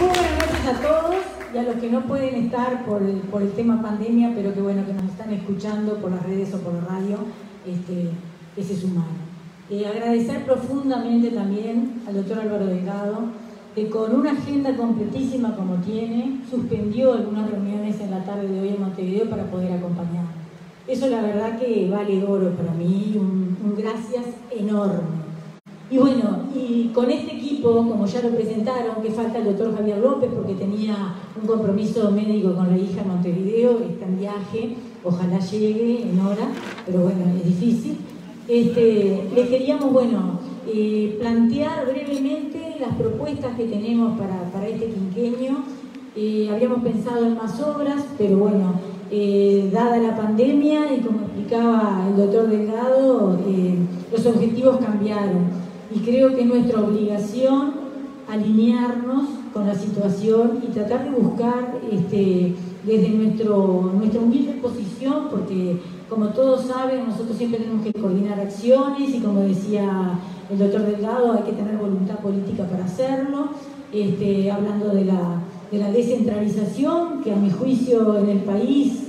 Muy buenas noches a todos y a los que no pueden estar por el, tema pandemia, pero que bueno, que nos están escuchando por las redes o por la radio, este, ese es humano. Eh, agradecer profundamente también al doctor Álvaro Delgado, que con una agenda completísima como tiene, suspendió algunas reuniones en la tarde de hoy en Montevideo para poder acompañar. Eso la verdad que vale oro para mí, un gracias enorme. Y bueno, y con este equipo, como ya lo presentaron, que falta el doctor Javier López porque tenía un compromiso médico con la hija en Montevideo, está en viaje, ojalá llegue en hora, pero bueno, es difícil. Este, le queríamos, bueno, eh, plantear brevemente las propuestas que tenemos para, para este quinqueño. Eh, habíamos pensado en más obras, pero bueno, eh, dada la pandemia y como explicaba el doctor Delgado, eh, los objetivos cambiaron y creo que es nuestra obligación alinearnos con la situación y tratar de buscar este, desde nuestro, nuestra humilde posición, porque como todos saben, nosotros siempre tenemos que coordinar acciones y como decía el doctor Delgado, hay que tener voluntad política para hacerlo, este, hablando de la, de la descentralización, que a mi juicio en el país,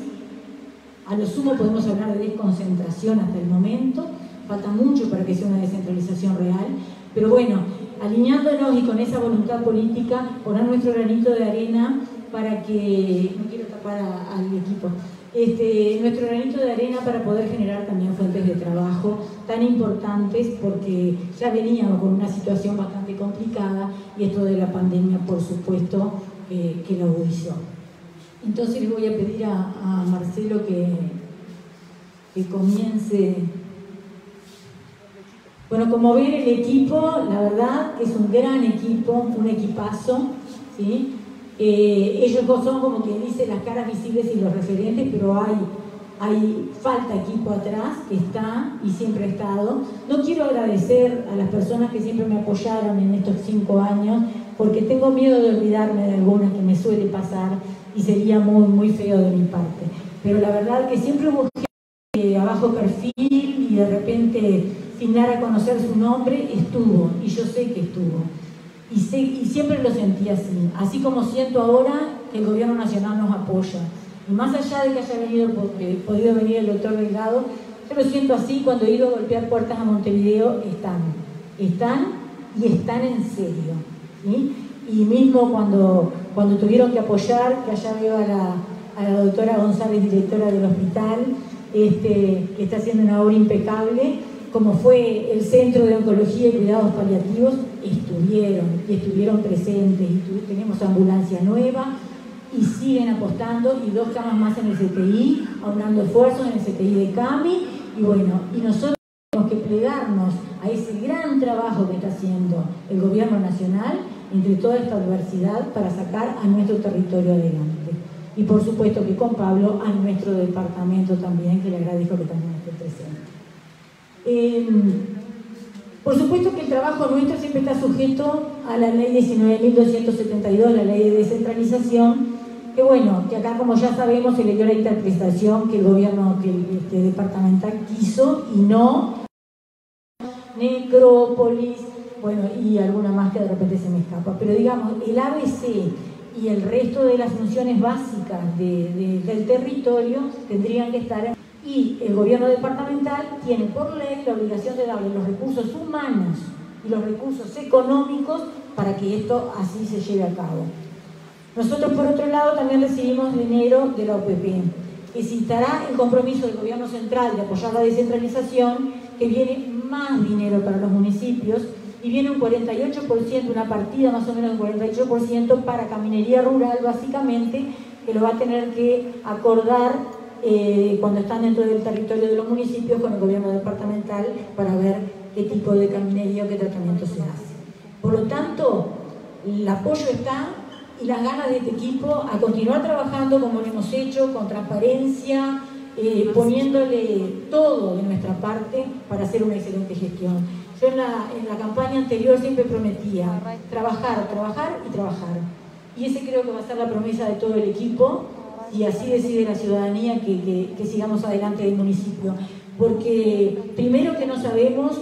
a lo sumo podemos hablar de desconcentración hasta el momento, falta mucho para que sea una descentralización real, pero bueno, alineándonos y con esa voluntad política, poner nuestro granito de arena para que, no quiero tapar al equipo, este, nuestro granito de arena para poder generar también fuentes de trabajo tan importantes porque ya veníamos con una situación bastante complicada y esto de la pandemia, por supuesto, eh, que lo agudizó. Entonces les voy a pedir a, a Marcelo que, que comience bueno, como ven el equipo, la verdad que es un gran equipo, un equipazo, ¿sí? Eh, ellos son como que dicen las caras visibles y los referentes, pero hay, hay falta equipo atrás que está y siempre ha estado. No quiero agradecer a las personas que siempre me apoyaron en estos cinco años, porque tengo miedo de olvidarme de alguna que me suele pasar y sería muy, muy feo de mi parte. Pero la verdad que siempre busqué eh, perfil y de repente sin dar a conocer su nombre, estuvo, y yo sé que estuvo. Y, siempre lo sentí así, así como siento ahora que el gobierno nacional nos apoya. Y más allá de que haya venido, podido venir el doctor Delgado, yo lo siento así cuando he ido a golpear puertas a Montevideo, están, están y están en serio. ¿sí? Y mismo cuando, cuando tuvieron que apoyar, que allá veo a la, a doctora González, directora del hospital, este, que está haciendo una obra impecable, como fue el Centro de Oncología y Cuidados Paliativos, estuvieron y estuvieron presentes y tenemos ambulancia nueva y siguen apostando y dos camas más en el CTI, aunando esfuerzos en el CTI de CAMI y bueno, y nosotros tenemos que plegarnos a ese gran trabajo que está haciendo el gobierno nacional entre toda esta adversidad para sacar a nuestro territorio adelante. Y por supuesto que con Pablo a nuestro departamento también, que le agradezco que también esté presente. Eh, por supuesto que el trabajo nuestro siempre está sujeto a la ley 19.272, la ley de descentralización, que bueno, que acá como ya sabemos se le dio la interpretación que el gobierno, que este, departamental quiso y no. Necrópolis, bueno, y alguna más que de repente se me escapa, pero digamos, el ABC y el resto de las funciones básicas de, de, del territorio tendrían que estar en y el gobierno departamental tiene por ley la obligación de darle los recursos humanos y los recursos económicos para que esto así se lleve a cabo. Nosotros, por otro lado, también recibimos dinero de la OPP, citará el compromiso del gobierno central de apoyar la descentralización, que viene más dinero para los municipios y viene un 48%, una partida más o menos un 48% para caminería rural, básicamente, que lo va a tener que acordar eh, cuando están dentro del territorio de los municipios con el gobierno departamental para ver qué tipo de caminería o qué tratamiento se hace. Por lo tanto, el apoyo está y las ganas de este equipo a continuar trabajando como lo hemos hecho, con transparencia, eh, poniéndole todo de nuestra parte para hacer una excelente gestión. Yo en la, en la campaña anterior siempre prometía trabajar, trabajar y trabajar. Y ese creo que va a ser la promesa de todo el equipo y así decide la ciudadanía que, que, sigamos adelante del municipio. Porque primero que no sabemos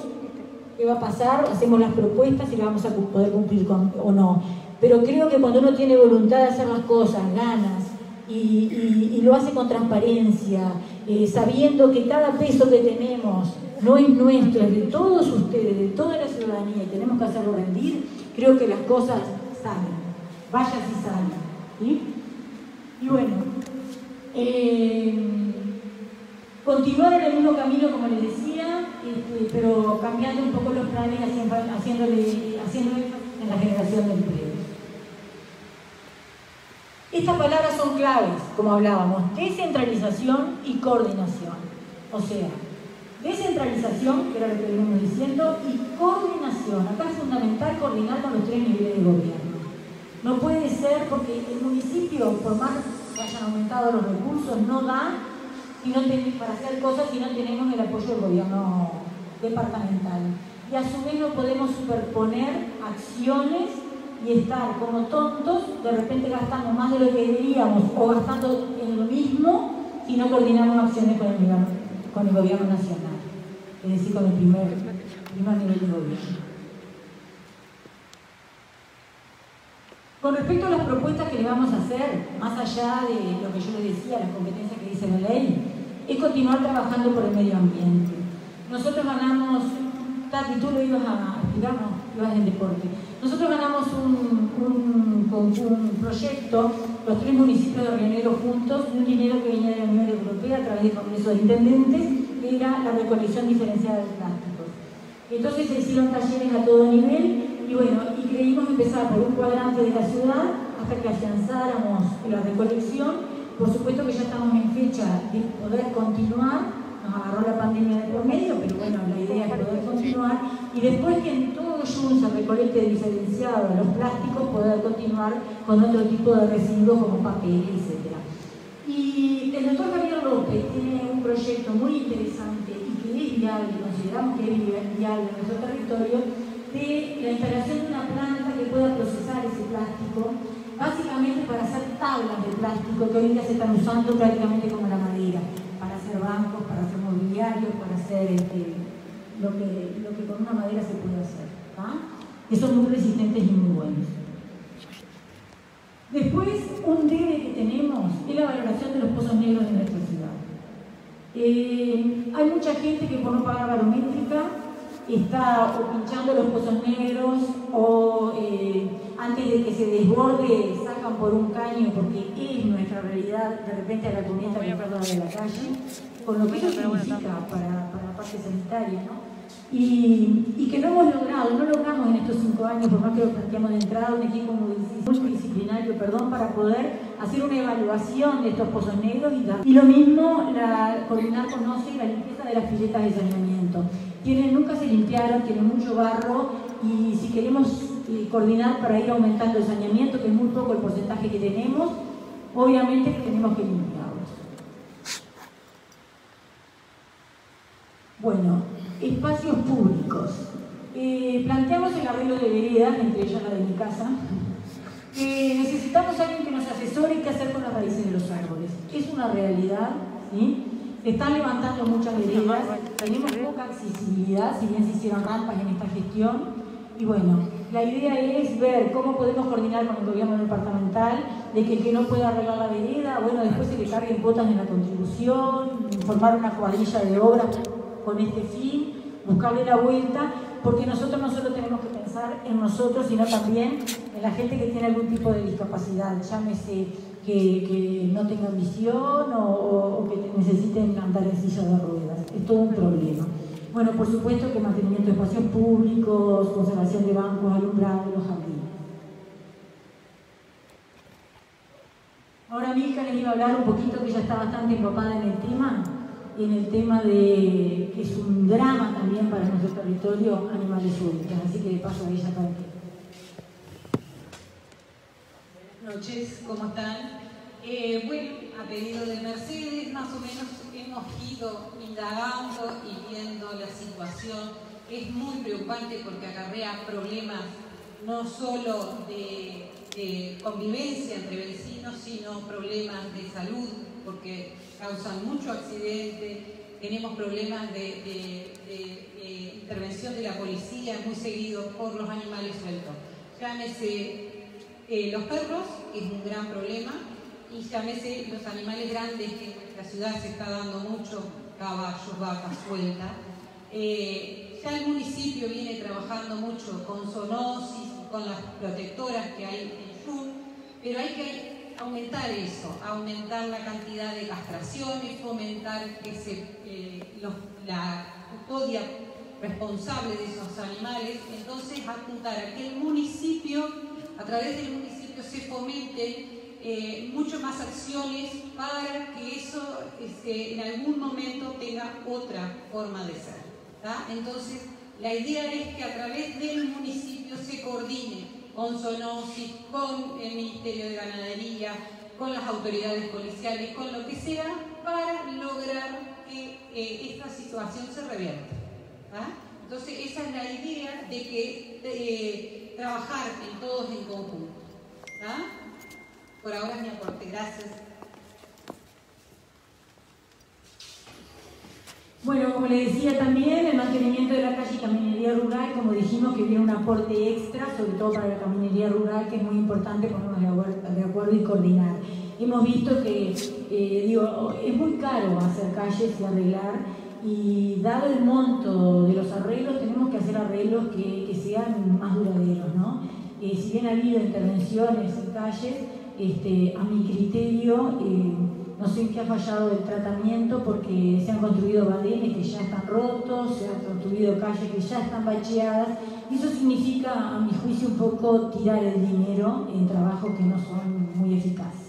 qué va a pasar, hacemos las propuestas y las vamos a poder cumplir con, o no. Pero creo que cuando uno tiene voluntad de hacer las cosas, ganas, y, lo hace con transparencia, eh, sabiendo que cada peso que tenemos no es nuestro, es de todos ustedes, de toda la ciudadanía, y tenemos que hacerlo rendir, creo que las cosas salen, vaya si salen. Y bueno, eh, continuar en el mismo camino, como les decía, este, pero cambiando un poco los planes, haciéndole, haciéndole en la generación de empleo. Estas palabras son claves, como hablábamos, descentralización y coordinación. O sea, descentralización, que era lo que venimos diciendo, y coordinación. Acá es fundamental coordinar con los tres niveles de gobierno. No puede ser porque el municipio, por más que hayan aumentado los recursos, no da y no para hacer cosas si no tenemos el apoyo del gobierno departamental. Y a su vez no podemos superponer acciones y estar como tontos, de repente gastando más de lo que deberíamos o gastando en lo mismo si no coordinamos acciones con el con el gobierno nacional, es decir, con el primer, primer nivel de gobierno. Con respecto a las propuestas que le vamos a hacer, más allá de lo que yo les decía, las competencias que dice la ley, es continuar trabajando por el medio ambiente. Nosotros ganamos, Tati, tú lo ibas a digamos, ibas en deporte. Nosotros ganamos un, un, proyecto, los tres municipios de Río juntos, un dinero que venía de la Unión Europea a través del Congreso de Intendentes, que era la recolección diferenciada de plásticos. Entonces se hicieron talleres a todo nivel y bueno, y creímos empezar por un cuadrante de la ciudad hasta que afianzáramos la recolección. Por supuesto que ya estamos en fecha de poder continuar nos agarró la pandemia de por medio, pero bueno, la idea es poder continuar y después que en todo Jun se recolecte diferenciado los plásticos, poder continuar con otro tipo de residuos como papel, etc. Y el doctor Javier López tiene un proyecto muy interesante y que es viable, consideramos que es viable en nuestro territorio, de la instalación de una planta que pueda procesar ese plástico, básicamente para hacer tablas de plástico que hoy día se están usando prácticamente como la madera, para hacer bancos, para hacer mobiliarios, para hacer este, lo, que, lo que con una madera se puede hacer, que son muy resistentes y muy buenos. Después, un debe que tenemos es la valoración de los pozos negros de nuestra ciudad. Eh, hay mucha gente que por no pagar barométrica está o pinchando los pozos negros o eh, antes de que se desborde sacan por un caño porque es nuestra realidad de repente a la comunidad está de la calle con lo que eso significa para, para la parte sanitaria ¿no? Y, y, que no hemos logrado, no logramos en estos cinco años, por más que lo planteamos de entrada, un equipo multidisciplinario, perdón, para poder hacer una evaluación de estos pozos negros y, y lo mismo la, coordinar conoce la limpieza de las piletas de saneamiento nunca se limpiaron, tienen mucho barro y si queremos eh, coordinar para ir aumentando el saneamiento, que es muy poco el porcentaje que tenemos, obviamente tenemos que limpiarlos. Bueno, espacios públicos. Eh, planteamos el arreglo de veredas, entre ellas la de mi casa, necesitamos a alguien que nos asesore qué hacer con las raíces de los árboles. Es una realidad, ¿sí? Están levantando muchas medidas, tenemos poca accesibilidad, si bien se hicieron rampas en esta gestión. Y bueno, la idea es ver cómo podemos coordinar con el gobierno departamental de que el que no pueda arreglar la vereda, bueno, después se le carguen cuotas en la contribución, formar una cuadrilla de obras con este fin, buscarle la vuelta, porque nosotros no solo tenemos que pensar en nosotros, sino también en la gente que tiene algún tipo de discapacidad, llámese que, no tengan visión o, que necesiten andar en silla de ruedas. Es todo un problema. Bueno, por supuesto que mantenimiento de espacios públicos, conservación de bancos, alumbrado, los jardines. Ahora mi hija les iba a hablar un poquito, que ya está bastante empapada en el tema, en el tema de que es un drama también para nuestro territorio animales únicos. Así que de paso a ella para que noches, ¿cómo están? Eh, bueno, a pedido de Mercedes, más o menos hemos ido indagando y viendo la situación. Es muy preocupante porque acarrea problemas no solo de, convivencia entre vecinos, sino problemas de salud, porque causan mucho accidente, tenemos problemas de, intervención de la policía muy seguido por los animales sueltos. Llámese eh, los perros, es un gran problema, y llámese los animales grandes que en ciudad se está dando mucho, caballos, vacas sueltas. Eh, ya el municipio viene trabajando mucho con zoonosis, con las protectoras que hay en Jun, pero hay que aumentar eso, aumentar la cantidad de castraciones, fomentar que se, eh, la custodia responsable de esos animales, entonces apuntar a que el municipio, a través del municipio se fomente eh, mucho más acciones para que eso este, en algún momento tenga otra forma de ser. Entonces, la idea es que a través del municipio se coordine con Sonosis, con el Ministerio de Ganadería, con las autoridades policiales, con lo que sea, para lograr que eh, esta situación se revierta. Entonces, esa es la idea de que eh, trabajar en todos en conjunto. Por ahora es mi aporte. Gracias. Bueno, como le decía también, el mantenimiento de la calle y caminería rural, como dijimos, que viene un aporte extra, sobre todo para la caminería rural, que es muy importante ponernos de acuerdo y coordinar. Hemos visto que, eh, digo, es muy caro hacer calles y arreglar, y dado el monto de los arreglos, tenemos que hacer arreglos que, sean más duraderos, ¿no? Eh, si bien ha habido intervenciones en calles, este, a mi criterio, eh, no sé en qué ha fallado el tratamiento porque se han construido badenes que ya están rotos, se han construido calles que ya están bacheadas. Y eso significa, a mi juicio, un poco tirar el dinero en trabajos que no son muy eficaces.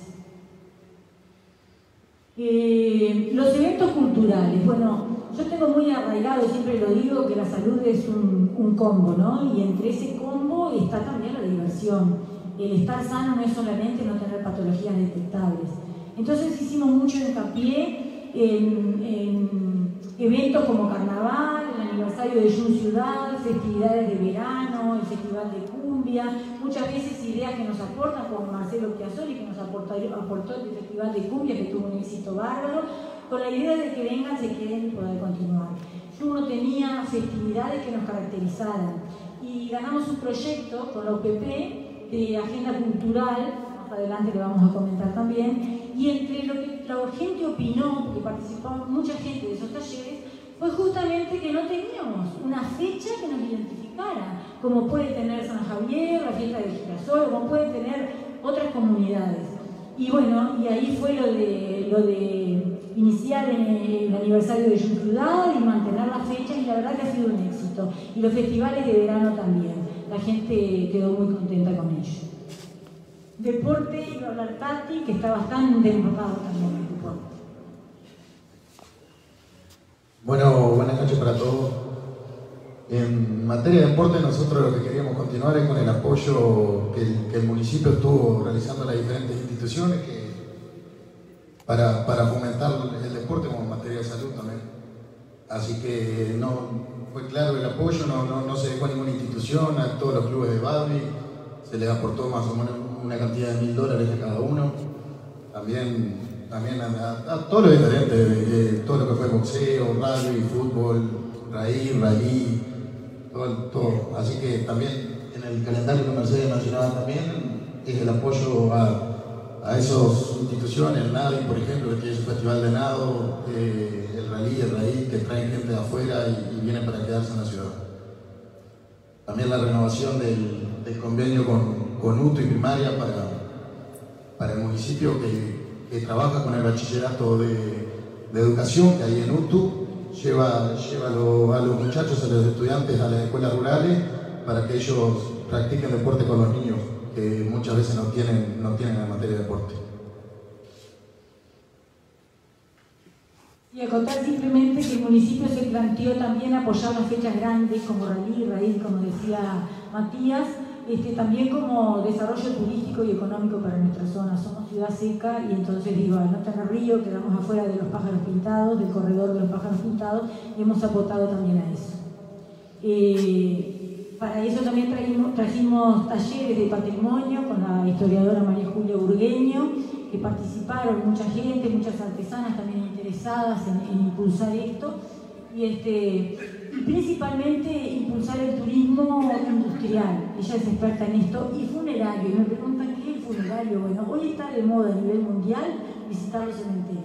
Eh, los eventos culturales, bueno, yo tengo muy arraigado, siempre lo digo, que la salud es un, combo, ¿no? Y entre ese combo está también la diversión. El estar sano no es solamente no tener patologías detectables entonces hicimos mucho hincapié en, eventos como carnaval, el aniversario de Jun Ciudad, festividades de verano, el festival de cumbia, muchas veces ideas que nos aportan, como Marcelo Piazzoli, que nos aportó el festival de cumbia, que tuvo un éxito bárbaro, con la idea de que vengan, se queden y poder continuar. Uno tenía festividades que nos caracterizaran y ganamos un proyecto con la OPP de agenda cultural adelante le vamos a comentar también, y entre lo que la gente opinó, porque participó mucha gente de esos talleres, fue justamente que no teníamos una fecha que nos identificara, como puede tener San Javier, la fiesta de Girasol, como puede tener otras comunidades. Y bueno, y ahí fue lo de, lo de iniciar el aniversario de Ciudad y mantener la fecha, y la verdad que ha sido un éxito. Y los festivales de verano también, la gente quedó muy contenta con ellos deporte a hablar Tati, que está bastante enfocado también en el deporte. Bueno, buenas noches para todos. En materia de deporte, nosotros lo que queríamos continuar es con el apoyo que el, municipio estuvo realizando a las diferentes instituciones para, para, fomentar el deporte como materia de salud también. Así que no fue claro el apoyo, no, no, no se dejó a ninguna institución, a todos los clubes de Badri, se les aportó más o menos una cantidad de mil dólares a cada uno. También, también a, todo lo diferente, todo lo que fue boxeo, rugby, fútbol, raíz, rally, todo, todo. Así que también en el calendario que Mercedes mencionaba también es el apoyo a, a esas instituciones, el NADI, por ejemplo, que tiene su festival de nado, eh, el rally, el raíz, que traen gente de afuera y, vienen para quedarse en la ciudad. También la renovación del, del convenio con, con UTO y primaria para, para el municipio que, trabaja con el bachillerato de, educación que hay en UTU, lleva, lleva a los muchachos, a los estudiantes a las escuelas rurales para que ellos practiquen deporte con los niños que muchas veces no tienen, no tienen en materia de deporte. Y a contar simplemente que el municipio se planteó también apoyar las fechas grandes como Rally, Raíz, como decía Matías, este, también como desarrollo turístico y económico para nuestra zona. Somos ciudad seca y entonces digo, al no tener río, quedamos afuera de los pájaros pintados, del corredor de los pájaros pintados, hemos aportado también a eso. Eh, para eso también trajimos, talleres de patrimonio con la historiadora María Julia Burgueño, que participaron mucha gente, muchas artesanas también interesadas en, impulsar esto. Y este, principalmente impulsar el turismo industrial. Ella es experta en esto y funerario. Y me preguntan funerario. Bueno, hoy está de moda a nivel mundial visitar los cementerios.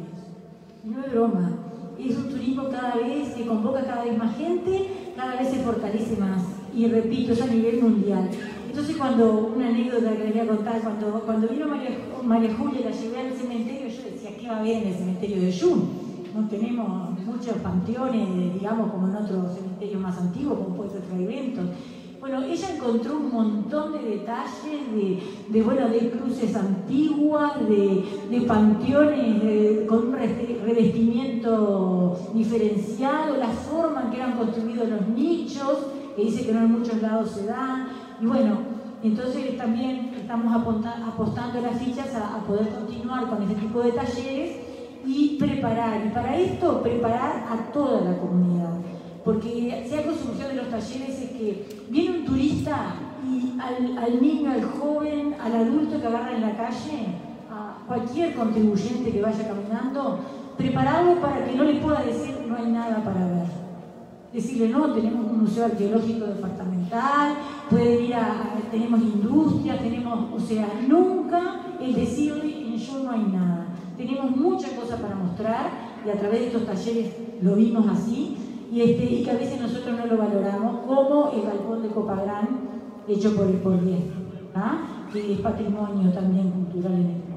no es broma, es un turismo cada vez que convoca cada vez más gente, cada vez se fortalece más. Y repito, es a nivel mundial. Entonces cuando, una anécdota que quería contar, cuando, cuando vino María, María Julia y la llevé al cementerio, yo decía, ¿qué va a haber en el cementerio de Yun? No tenemos muchos panteones, digamos, como en otros cementerios más antiguos, como puede ser Eventos. Bueno, ella encontró un montón de detalles de, de bueno, de cruces antiguas, de, de panteones con un revestimiento diferenciado, la forma en que eran construidos los nichos, que dice que no en muchos lados se dan. Y bueno, entonces también estamos apostando las fichas a, poder continuar con ese tipo de talleres y preparar. Y para esto, preparar a toda la comunidad porque si algo solución de los talleres es que viene un turista y al, niño, al joven, al adulto que agarra en la calle, a cualquier contribuyente que vaya caminando, prepararlo para que no le pueda decir no hay nada para ver. Decirle, no, tenemos un museo arqueológico departamental, puede ir tenemos industrias, tenemos, o sea, nunca el decirle en yo no hay nada. Tenemos muchas cosas para mostrar y a través de estos talleres lo vimos así, y, este, y que a veces nosotros no lo valoramos, como el balcón de Copagrán hecho por el Porrier, ¿ah? que es patrimonio también cultural en momento.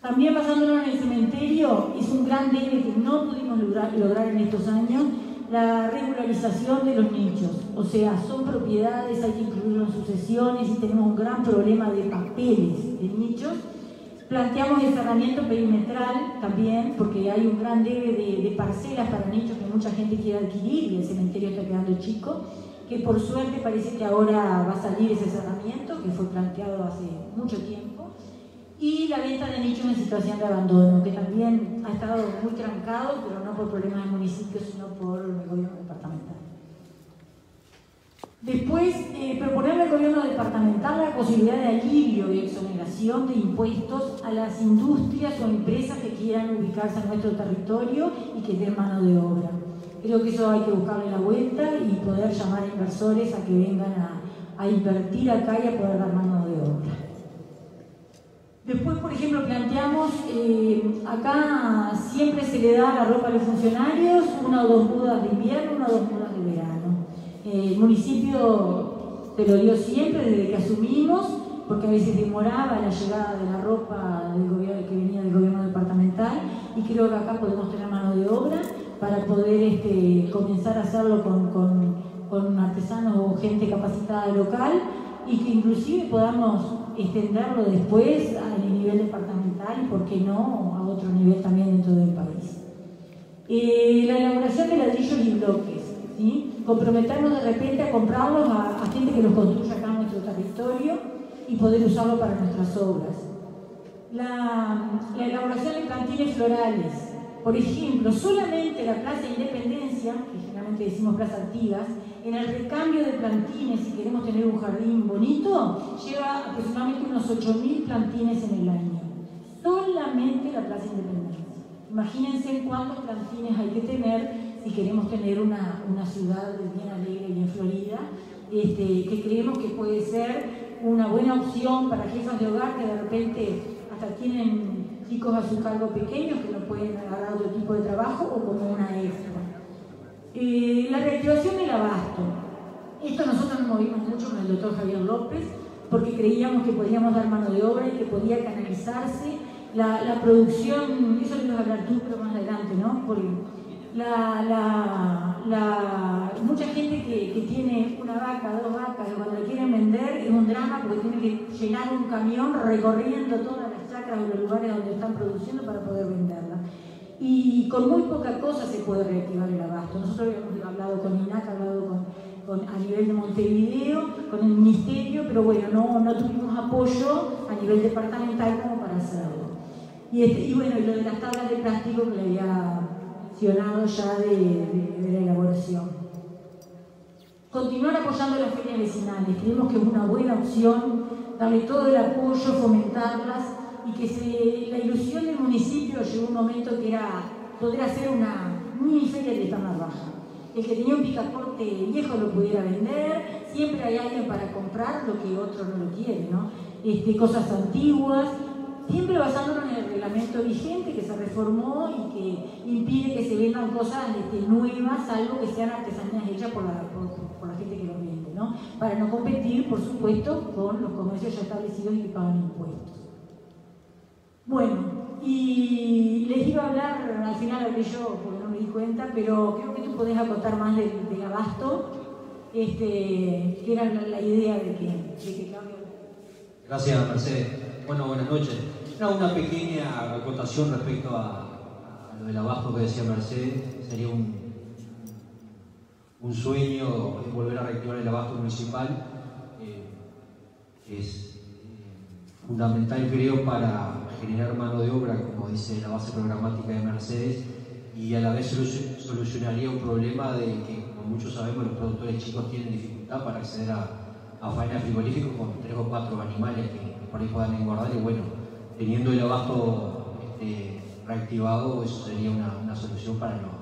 También basándolo en el cementerio, es un gran debe que no pudimos lograr, lograr en estos años, la regularización de los nichos. O sea, son propiedades, hay que incluirlo en sucesiones y tenemos un gran problema de papeles de nichos Planteamos el cerramiento perimetral también, porque hay un gran debe de, parcelas para nichos que mucha gente quiere adquirir y el cementerio está quedando chico, que por suerte parece que ahora va a salir ese cerramiento, que fue planteado hace mucho tiempo, y la venta de nichos en situación de abandono, que también ha estado muy trancado, pero no por problemas del municipio, sino por el gobierno departamental. Después, eh, proponerle al gobierno departamental la posibilidad de alivio y exoneración de impuestos a las industrias o empresas que quieran ubicarse en nuestro territorio y que den mano de obra. Creo que eso hay que buscarle la vuelta y poder llamar a inversores a que vengan a, invertir acá y a poder dar mano de obra. Después, por ejemplo, planteamos, eh, acá siempre se le da la ropa a los funcionarios, una o dos mudas de invierno, una o dos mudas de verano. El municipio te lo dio siempre desde que asumimos, porque a veces demoraba la llegada de la ropa del gobierno, que venía del gobierno departamental y creo que acá podemos tener mano de obra para poder este, comenzar a hacerlo con, con, artesanos o gente capacitada local y que inclusive podamos extenderlo después a nivel departamental y, por qué no, a otro nivel también dentro del país. Eh, la elaboración de ladrillos y bloques. Comprometernos de repente a comprarlos a, gente que los construya acá en nuestro territorio y poder usarlo para nuestras obras. La, elaboración de plantines florales. Por ejemplo, solamente la Plaza Independencia, que generalmente decimos Plaza Artigas, en el recambio de plantines, si queremos tener un jardín bonito, lleva aproximadamente unos 8.000 plantines en el año. Solamente la Plaza Independencia. Imagínense cuántos plantines hay que tener si queremos tener una, una ciudad bien alegre, bien florida, este, que creemos que puede ser una buena opción para jefas de hogar que de repente hasta tienen chicos a su cargo pequeños que no pueden agarrar otro tipo de trabajo o como una extra. La reactivación del abasto. Esto nosotros nos movimos mucho con el doctor Javier López porque creíamos que podíamos dar mano de obra y que podía canalizarse la, producción, eso lo vas a hablar tú pero más adelante, ¿no? la, la, mucha gente que, tiene una vaca, dos vacas, cuando la quieren vender es un drama porque tiene que llenar un camión recorriendo todas las chacras o los lugares donde están produciendo para poder venderla. Y con muy poca cosa se puede reactivar el abasto. Nosotros habíamos hablado con INAC, hablado con, a nivel de Montevideo, con el ministerio, pero bueno, no, no tuvimos apoyo a nivel departamental como para hacerlo. Y, este, bueno, lo de las tablas de plástico que le había ya de, la elaboración. Continuar apoyando las ferias vecinales, creemos que es una buena opción, darle todo el apoyo, fomentarlas y que la ilusión del municipio llegó un momento que era poder hacer una mini feria de esta baja. El que tenía un picaporte viejo lo pudiera vender, siempre hay alguien para comprar lo que otro no lo quiere, ¿no? este, cosas antiguas, siempre basándonos en el reglamento vigente que se reformó y que impide que se vendan cosas este, nuevas, salvo que sean artesanías hechas por la, por, la gente que lo vende, ¿no? Para no competir, por supuesto, con los comercios ya establecidos y que pagan impuestos. Bueno, y les iba a hablar, al final hablé yo porque no me di cuenta, pero creo que tú podés acotar más del, abasto, este, que era la, idea de que, de Gracias, Mercedes. Bueno, buenas noches. una pequeña acotación respecto a, lo del abasto que decía Mercedes. Sería un, un sueño volver a reactivar el abasto municipal. Eh, es fundamental, creo, para generar mano de obra, como dice la base programática de Mercedes, y a la vez solucionaría un problema de que, como muchos sabemos, los productores chicos tienen dificultad para acceder a, a faena frigorífica con tres o cuatro animales que, por ahí puedan engordar y bueno, teniendo el abasto este, reactivado, eso sería una, solución para los,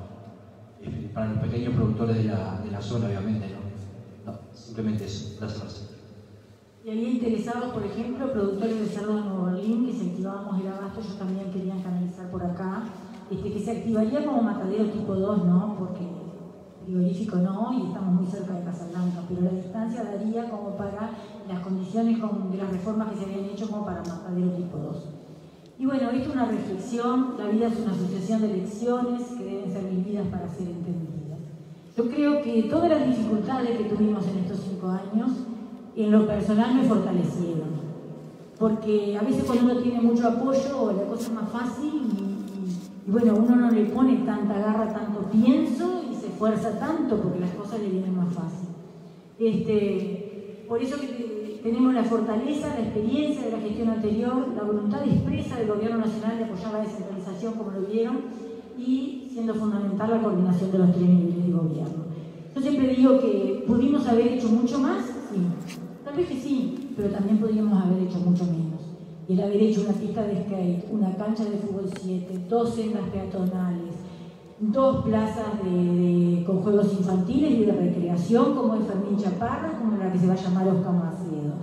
eh, para los pequeños productores de la, de la zona, obviamente, ¿no? simplemente eso. Gracias, y había interesados, por ejemplo, productores de cerdo de Nuevo Orleans, que si activábamos el abasto, ellos también querían canalizar por acá, este, que se activaría como matadero tipo 2, ¿no? Porque frigorífico no, y estamos muy cerca de Casablanca, pero la distancia daría como para las condiciones de las reformas que se habían hecho como para matadero tipo 2. Y bueno, esto es una reflexión, la vida es una sucesión de lecciones que deben ser vividas para ser entendidas. Yo creo que todas las dificultades que tuvimos en estos cinco años en lo personal me fortalecieron. Porque a veces cuando uno tiene mucho apoyo, la cosa es más fácil y, bueno, uno no le pone tanta garra, tanto pienso y se esfuerza tanto porque las cosas le vienen más fácil. Este, por eso que tenemos la fortaleza, la experiencia de la gestión anterior, la voluntad expresa del gobierno nacional de apoyar la descentralización, como lo vieron, y siendo fundamental la coordinación de los tres niveles de gobierno. Yo siempre digo que pudimos haber hecho mucho más, sí, que sí, pero también podríamos haber hecho mucho menos. Y el haber hecho una pista de skate, una cancha de fútbol 7, dos sendas peatonales, dos plazas de, con juegos infantiles y de recreación, como es Fermín Chaparra, como la que se va a llamar Oscar Macedo.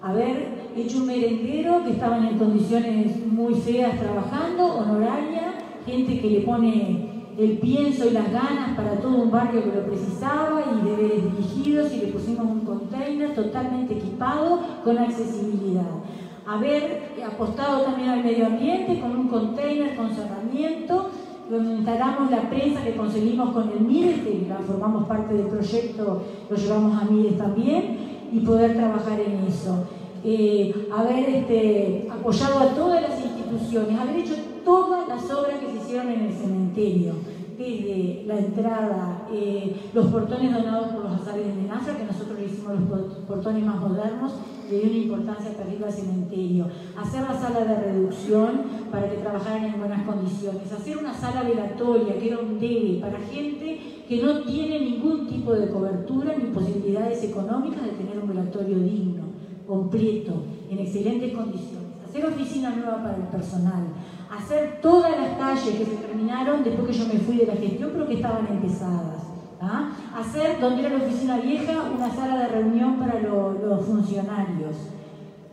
Haber hecho un merendero que estaban en condiciones muy feas trabajando, honoraria, gente que le pone el pienso y las ganas para todo un barrio que lo precisaba y deberes dirigidos y le pusimos un container totalmente equipado con accesibilidad. Haber apostado también al medio ambiente con un container con cerramiento, donde instalamos la prensa que conseguimos con el MIDES, que formamos parte del proyecto, lo llevamos a MIDES también, y poder trabajar en eso. Eh, haber este, apoyado a todas las instituciones, haber hecho todas las obras que se hicieron en el cementerio, desde la entrada, eh, los portones donados por los azares de Nafra, que nosotros le hicimos los portones más modernos, le dio una importancia terrible al cementerio, hacer la sala de reducción para que trabajaran en buenas condiciones, hacer una sala velatoria, que era un debe para gente que no tiene ningún tipo de cobertura ni posibilidades económicas de tener un velatorio digno, completo, en excelentes condiciones, hacer oficina nueva para el personal, hacer todas las calles que se terminaron después que yo me fui de la gestión, pero que estaban empezadas. ¿ah? Hacer, donde era la oficina vieja, una sala de reunión para los funcionarios.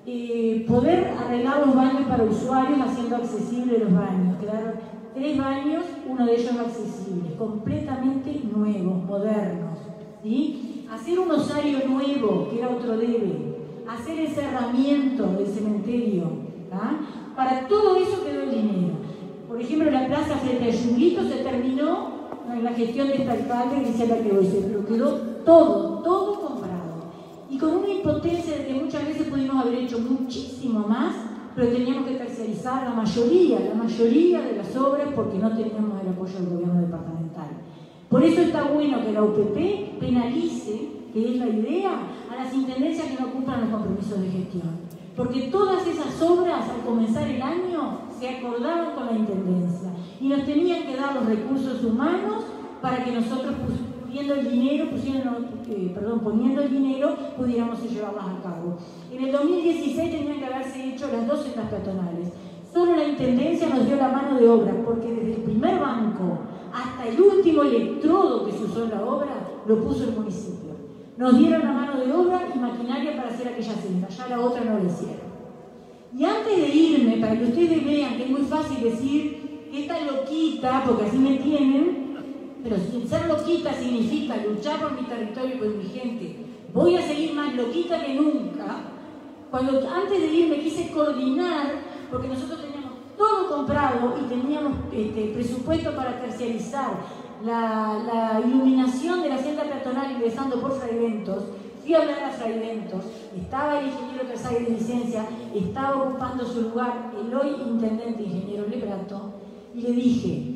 Eh, poder arreglar los baños para usuarios haciendo accesibles los baños. Quedar tres baños, uno de ellos accesible, completamente nuevos, modernos. ¿sí? Hacer un osario nuevo, que era otro debe. Hacer el cerramiento del cementerio. Para todo eso quedó el dinero. Por ejemplo, la plaza frente al Yunguito se terminó en la gestión de esta alcalde Griselda Quevoise, pero quedó todo, todo comprado. Y con una impotencia de que muchas veces pudimos haber hecho muchísimo más, pero teníamos que terciarizar la mayoría, la mayoría de las obras porque no teníamos el apoyo del gobierno departamental. Por eso está bueno que la UPP penalice, que es la idea, a las intendencias que no cumplan los compromisos de gestión. Porque todas esas obras al comenzar el año se acordaban con la Intendencia y nos tenían que dar los recursos humanos para que nosotros poniendo el dinero, eh, poniendo el dinero, pudiéramos llevarlas a cabo. En el 2016 tenían que haberse hecho las dos sendas peatonales. Solo la Intendencia nos dio la mano de obra, porque desde el primer banco hasta el último electrodo que se usó en la obra, lo puso el municipio. Nos dieron la mano de obra y maquinaria para hacer aquella senda, ya la otra no la hicieron. Y antes de irme, para que ustedes vean que es muy fácil decir que esta loquita, porque así me tienen, pero ser loquita significa luchar por mi territorio y por mi gente. Voy a seguir más loquita que nunca. Cuando antes de irme quise coordinar, porque nosotros teníamos todo comprado y teníamos este, presupuesto para terciarizar la, iluminación de la senda peatonal ingresando por Fraiventos, fui a hablar a Fraiventos, estaba el ingeniero Casay de licencia, estaba ocupando su lugar el hoy intendente ingeniero Lebrato, y le dije,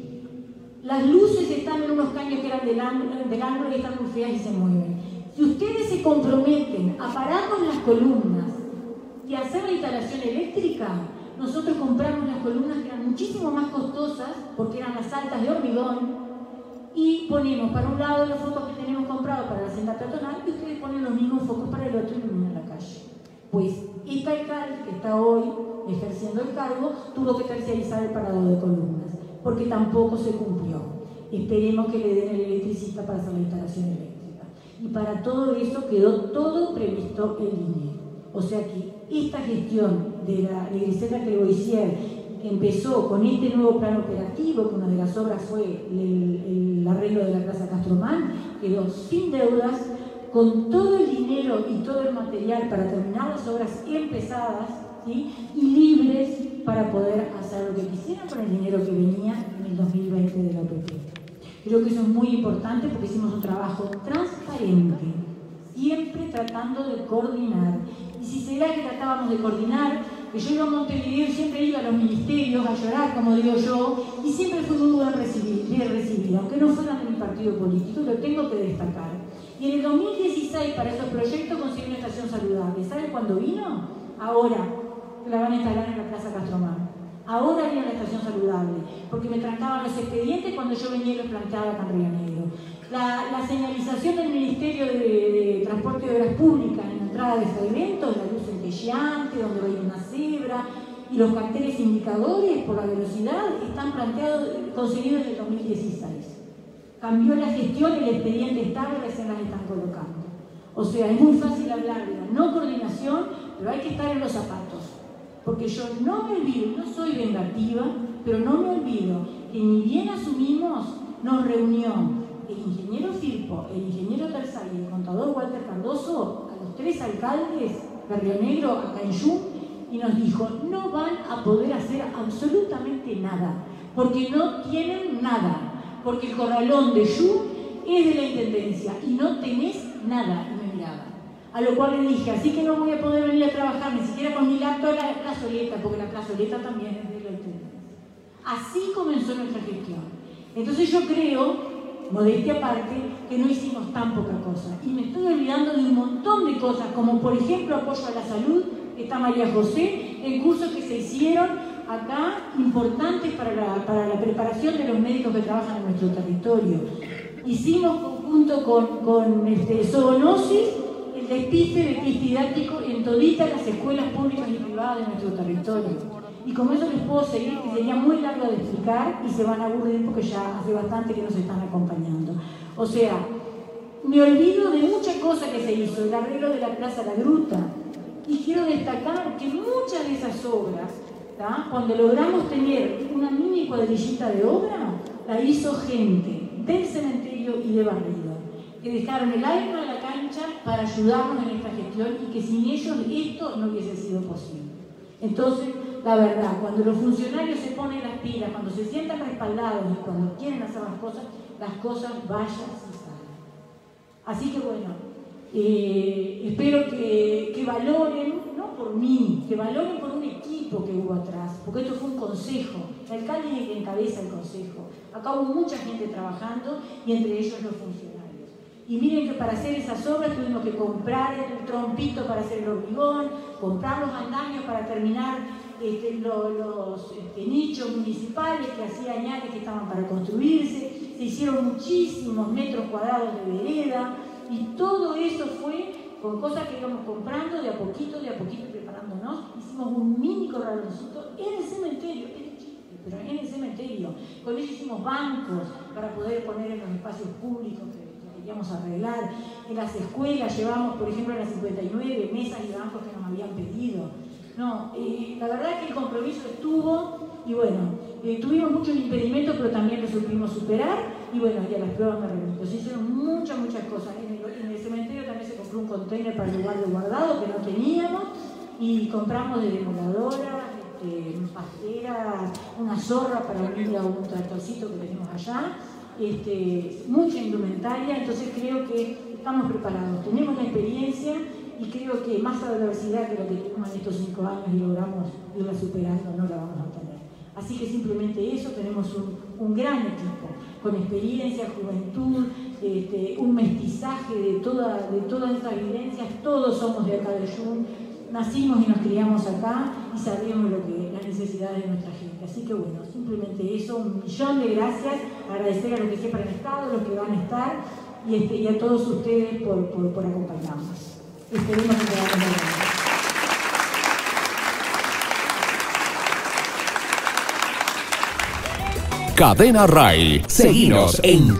las luces están en unos caños que eran del ángulo, y están muy feas y se mueven. Si ustedes se comprometen a pararnos las columnas y hacer la instalación eléctrica, nosotros compramos las columnas que eran muchísimo más costosas, porque eran las altas de hormigón, y ponemos para un lado los focos que tenemos comprados para la senda peatonal y ustedes ponen los mismos focos para el otro y iluminan la calle. Pues esta alcalde que está hoy ejerciendo el cargo tuvo que terciarizar el parado de columnas, porque tampoco se cumplió. Esperemos que le den el electricista para hacer la instalación eléctrica. Y para todo eso quedó todo previsto el dinero. O sea que esta gestión de la de Grisela empezó con este nuevo plan operativo, que una de las obras fue el, arreglo de la Plaza Castromán, quedó sin deudas, con todo el dinero y todo el material para terminar las obras empezadas y libres para poder hacer lo que quisieran con el dinero que venía en el 2020 de la OPP. Creo que eso es muy importante porque hicimos un trabajo transparente, siempre tratando de coordinar. Y si será que tratábamos de coordinar, que yo iba a Montevideo y siempre iba a los ministerios a llorar, como digo yo, y siempre fui muy bien recibida, aunque no fuera de mi partido político, lo tengo que destacar. Y en el 2016, para esos proyectos, conseguí una estación saludable. ¿Saben cuándo vino? Ahora, la van a instalar en la Plaza Castromán. Ahora vino la estación saludable, porque me trancaban los expedientes cuando yo venía y los planteaba en Río Negro. La, señalización del Ministerio de, Transporte y Obras Públicas en la entrada de este evento, la luz centelleante, donde va a ir una cebra, y los carteles indicadores por la velocidad están planteados, conseguidos en el 2016. Cambió la gestión, el expediente estable, recién las están colocando. O sea, es muy fácil hablar de la no coordinación, pero hay que estar en los zapatos. Porque yo no me olvido, no soy vengativa, pero no me olvido que ni bien asumimos, nos reunió el ingeniero Firpo, el ingeniero Terzay y el contador Walter Cardoso a los tres alcaldes de Río Negro, acá en y nos dijo, no van a poder hacer absolutamente nada, porque no tienen nada, porque el corralón de Yum es de la Intendencia y no tenés nada, y me miraba. A lo cual le dije, así que no voy a poder venir a trabajar ni siquiera con mi laptop la plazoleta, porque la plazoleta también es de la Intendencia. Así comenzó nuestra gestión. Entonces yo creo modestia aparte, que no hicimos tan poca cosa. Y me estoy olvidando de un montón de cosas, como por ejemplo apoyo a la salud, que está María José, en cursos que se hicieron acá importantes para la, para la preparación de los médicos que trabajan en nuestro territorio. Hicimos junto con, con este, zoonosis el despiste de didáctico en toditas las escuelas públicas y privadas de nuestro territorio. Y como eso les puedo seguir, que sería muy largo de explicar y se van a aburrir porque ya hace bastante que nos están acompañando. O sea, me olvido de muchas cosas que se hizo, el arreglo de la Plaza La Gruta. Y quiero destacar que muchas de esas obras, cuando logramos tener una mini cuadrillita de obra, la hizo gente del cementerio y de barrido, que dejaron el alma a la cancha para ayudarnos en esta gestión y que sin ellos esto no hubiese sido posible. Entonces, la verdad, cuando los funcionarios se ponen las pilas, cuando se sientan respaldados y cuando quieren hacer las cosas, las cosas vayan y salen. Así que bueno, eh, espero que, que, valoren, no por mí, que valoren por un equipo que hubo atrás, porque esto fue un consejo. El alcalde es el que encabeza el consejo. Acá hubo mucha gente trabajando y entre ellos los funcionarios. Y miren que para hacer esas obras tuvimos que comprar el trompito para hacer el hormigón, comprar los andamios para terminar este, los, este, nichos municipales que hacía años que estaban para construirse, se hicieron muchísimos metros cuadrados de vereda y todo eso fue con cosas que íbamos comprando de a poquito, de a poquito preparándonos. Hicimos un mini corraloncito en el cementerio, pero en el cementerio. Con eso hicimos bancos para poder poner en los espacios públicos que queríamos arreglar. En las escuelas llevamos, por ejemplo, en las 59 mesas y bancos que nos habían pedido No, la verdad es que el compromiso estuvo y bueno, eh, tuvimos muchos impedimentos, pero también lo supimos superar y bueno, ya las pruebas me remito. Se hicieron muchas, muchas cosas. En el, cementerio también se compró un container para el lugar de guardado que no teníamos y compramos de demoladora, este, pasteras, una zorra para unir a un tractorcito que tenemos allá, este, mucha indumentaria, entonces creo que estamos preparados, tenemos la experiencia y creo que más adversidad que lo que tuvimos estos cinco años y logramos irla superando no la vamos a tener. Así que simplemente eso, tenemos un, gran equipo, con experiencia, juventud, este, un mestizaje de, toda, de todas estas vivencias, todos somos de acá de Jun, nacimos y nos criamos acá y sabemos lo que, las necesidades de nuestra gente. Así que bueno, simplemente eso, un millón de gracias, agradecer a los que siempre han estado, los que van a estar y, este, a todos ustedes por, por, acompañarnos. Esperemos que podamos Cadena RAI. Seguinos en.